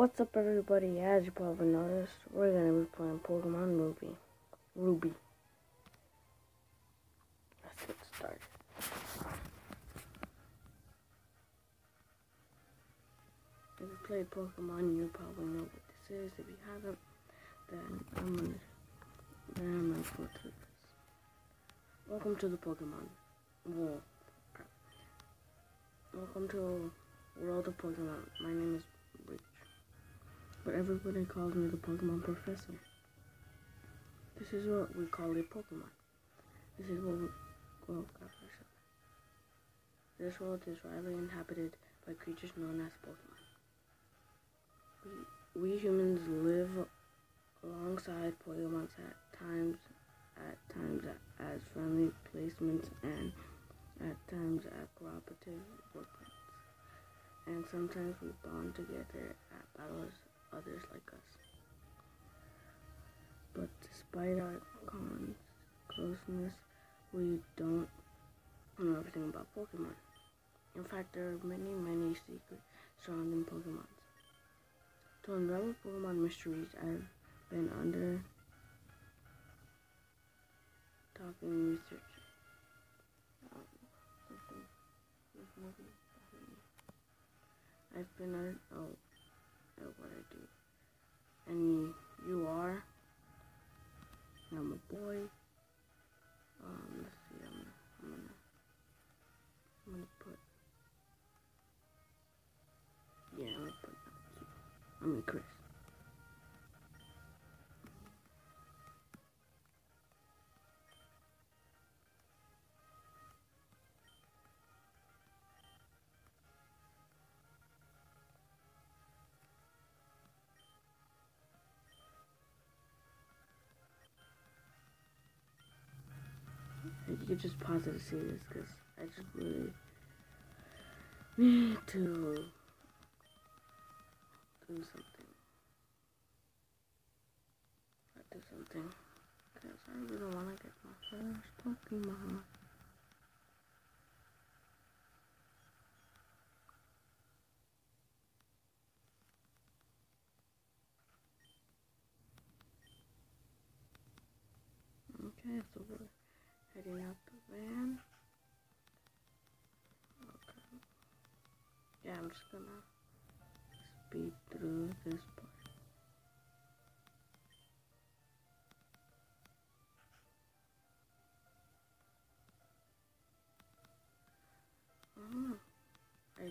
What's up, everybody? As you probably noticed, we're gonna be playing Pokemon Ruby. Ruby. Let's get started. If you played Pokemon, you probably know what this is. If you haven't, then I'm gonna then I'm gonna go through this. Welcome to the Pokemon world. Welcome to World of Pokemon. My name is but everybody calls me the Pokemon Professor. This is what we call a Pokemon. This is what we, well, This world is widely inhabited by creatures known as Pokemon. We, we humans live alongside Pokemon at times, at times as friendly placements and at times as cooperative workmates. And sometimes we bond together at battles others like us. But despite our closeness, we don't know everything about Pokemon. In fact, there are many, many secrets surrounding Pokemon. To unravel Pokemon mysteries, I've been under talking research. Um, I've been on, oh, what I do. And you are. And I'm a boy. Um, let's see. I'm I'm gonna, I'm gonna put. Yeah, I'm gonna put. I'm a Chris. You could just pause it to see this because I just really need to do something. I do something because I really don't want to get my first Pokemon. Okay, so we're heading out the van. Okay. Yeah, I'm just gonna speed through this part. Oh, I,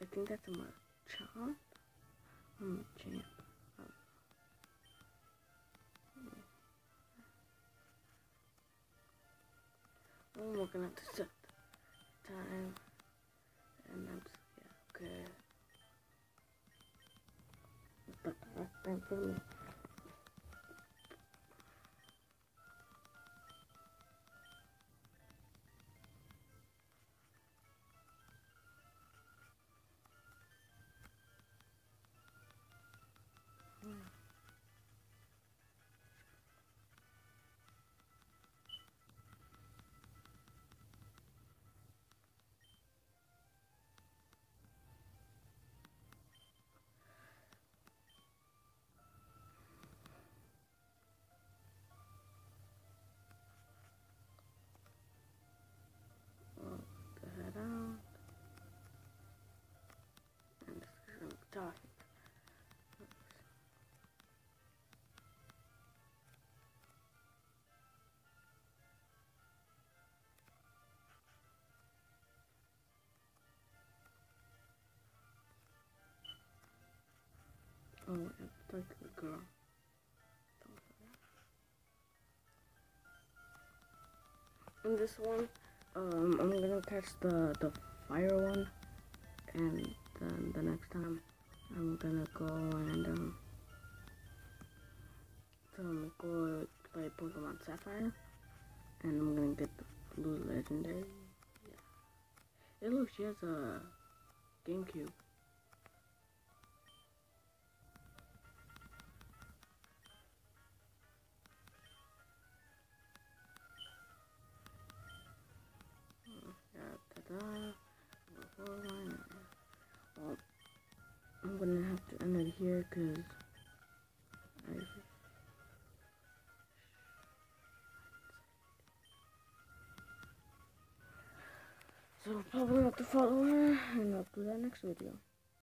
I think that's a Machamp. Hmm, champ. I'm looking at the set time. And I'm yeah, okay. But uh, that's time talking. Oh, it's like a girl. In this one, um, I'm gonna catch the the fire one, and then the next time I'm gonna go and um, I'm gonna go play Pokemon Sapphire, and I'm gonna get the blue legendary. Yeah. It looks she has a GameCube. So probably have to follow her and I'll do that next video.